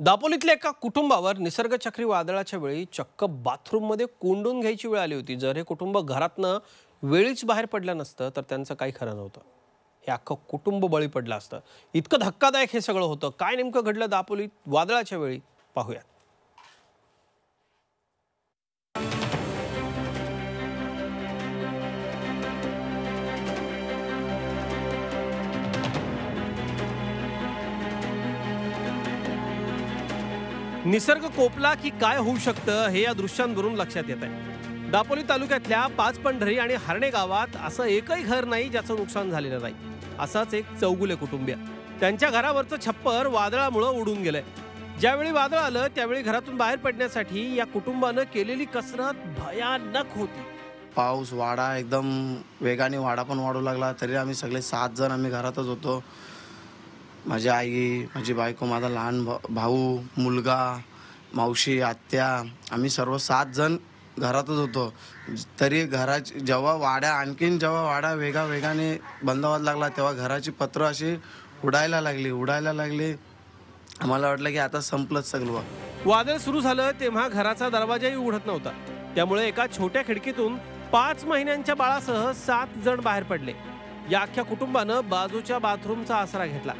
दापोलीतल्या एका कुटुंबावर निसर्ग चक्रीवादळाच्या वेळी चक्क बाथरूममध्ये कोंडून घ्यायची वेळ आली होती. जर हे कुटुंब घरातनं वेळीच बाहेर पडलं नसतं तर त्यांचं काही खरं नव्हतं. हे अख्खं कुटुंब बळी पडलं असतं. इतकं धक्कादायक हे सगळं होतं. काय नेमकं घडलं दापोलीत? वादळाच्या वेळी पाहूयात. निसर्ग कोपला की काय होऊ शकतं हे या दृश्यांवरून लक्षात येत आहे दापोली तालुक्यातल्या पाच पंढरी आणि हरणे गावात असं एकही घर नाही ज्याचं नुकसान झालेलं नाही. असाच एक चौगुले कुटुंबीय त्यांच्या घरावरचं छप्पर वादळामुळं उडून गेलंय. ज्यावेळी वादळ आलं त्यावेळी घरातून बाहेर पडण्यासाठी या कुटुंबानं केलेली कसरत भयानक होती. पाऊस वाडा एकदम वेगाने वाडा पण वाढू लागला. तरी आम्ही सगळे सात जण आम्ही घरातच होतो. माझी आई माझी बायको माझा लहान भा- भाऊ मुलगा मावशी आत्या आम्ही सर्व सात जण घरातच होतो. तरी घराची जेव्हा वाड्या आणखीन जेव्हा वाडा वेगा वेगाने बंद व्हायला लागला तेव्हा घराची पत्र अशी उडायला लागली उडायला लागली. आम्हाला वाटलं की आता संपलंच सगळं वादळ सुरू झालं तेव्हा घराचा दरवाजाही उघडत नव्हता. त्यामुळे एका छोट्या खिडकीतून पाच महिन्यांच्या बाळासह सात जण बाहेर पडले. या अख्ख्या कुटुंबानं बाजूच्या बाथरूमचा आसरा घेतला.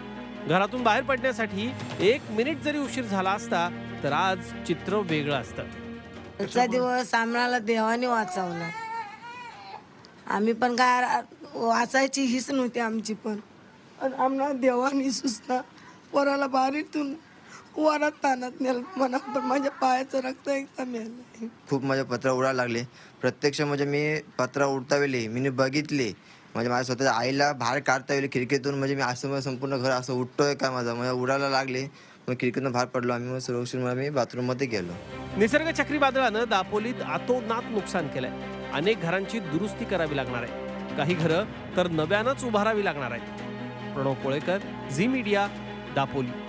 घरातून बाहेर पडण्यासाठी एक मिनिट जरी उशीर झाला असता तर आज चित्र वेगळं असतं. आजचा दिवस आम्हाला देवाने वाचवला. आम्ही पण काय रा- वाचायची हीच नव्हती आमची पण. आम्हाला देवाने सुचना पोराला बारीतून वरात तानात नेलं. म्हणा पण माझ्या पायाचं रक्त एकदा मेलं खूप माझे पत्र उडायला लागले. प्रत्यक्ष म्हणजे मी पत्र उडता वेळी मी बघितले. म्हणजे माझ्या स्वतःच्या आईला बाहेर काढता येईल खिडकीतून. म्हणजे मी असं संपूर्ण घर असं उठतोय का माझं? म्हणजे उडायला लागले. मग खिडकीतून बाहेर पडलो आम्ही. मग सुरक्षित मला मी बाथरूममध्ये गेलो. निसर्ग चक्रीवादळानं दापोलीत आतोनात नुकसान केलंय. अनेक घरांची दुरुस्ती करावी लागणार आहे. काही घरं तर नव्यानंच उभारावी लागणार आहेत. प्रणव कोळेकर झी मीडिया दापोली.